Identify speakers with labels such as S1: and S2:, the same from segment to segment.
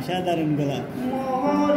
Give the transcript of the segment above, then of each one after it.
S1: Asyadarin gula.
S2: Mohon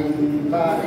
S2: Bye.